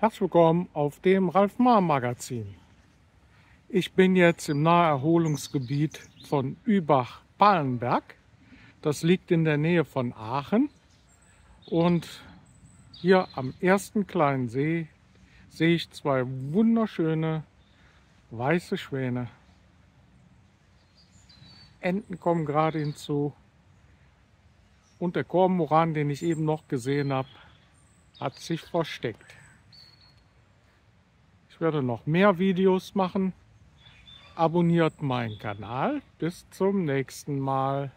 Herzlich willkommen auf dem Ralf Mahr Magazin. Ich bin jetzt im Naherholungsgebiet von Übach-Palenberg. Das liegt in der Nähe von Aachen. Und hier am ersten kleinen See sehe ich zwei wunderschöne weiße Schwäne. Enten kommen gerade hinzu. Und der Kormoran, den ich eben noch gesehen habe, hat sich versteckt. Ich werde noch mehr Videos machen. Abonniert meinen Kanal. Bis zum nächsten Mal.